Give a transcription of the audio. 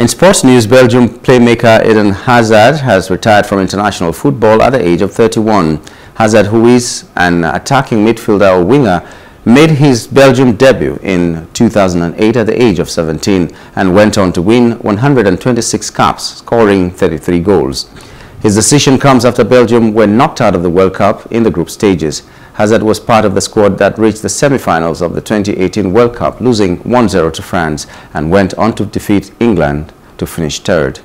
In sports news, Belgium playmaker Eden Hazard has retired from international football at the age of 31. Hazard, who is an attacking midfielder or winger, made his Belgium debut in 2008 at the age of 17 and went on to win 126 caps, scoring 33 goals. His decision comes after Belgium were knocked out of the World Cup in the group stages. Hazard was part of the squad that reached the semi-finals of the 2018 World Cup, losing 1-0 to France and went on to defeat England to finish third.